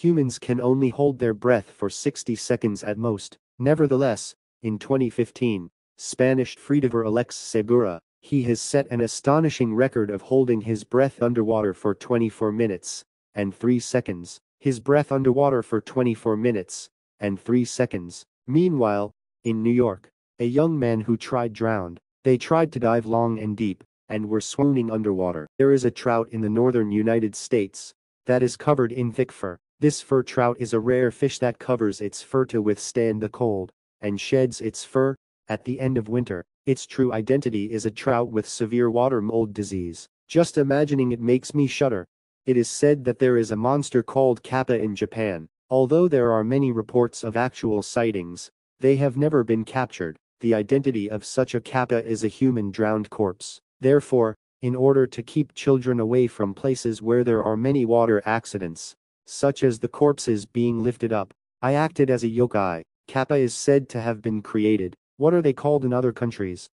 Humans can only hold their breath for 60 seconds at most. Nevertheless, in 2015, Spanish freediver Alex Segura, he has set an astonishing record of holding his breath underwater for 24 minutes and 3 seconds. His breath underwater for 24 minutes and 3 seconds. Meanwhile, in New York, a young man who tried drowned. They tried to dive long and deep and were swooning underwater. There is a trout in the northern United States that is covered in thick fur. This fur trout is a rare fish that covers its fur to withstand the cold and sheds its fur at the end of winter. Its true identity is a trout with severe water mold disease. Just imagining it makes me shudder. It is said that there is a monster called Kappa in Japan. Although there are many reports of actual sightings, they have never been captured. The identity of such a Kappa is a human drowned corpse. Therefore, in order to keep children away from places where there are many water accidents, such as the corpses being lifted up, I acted as a yokai. Kappa is said to have been created. What are they called in other countries?